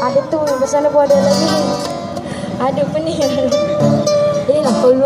Ada tu, pasal pun ada lagi ni. Ada pening. Eh, nak kalau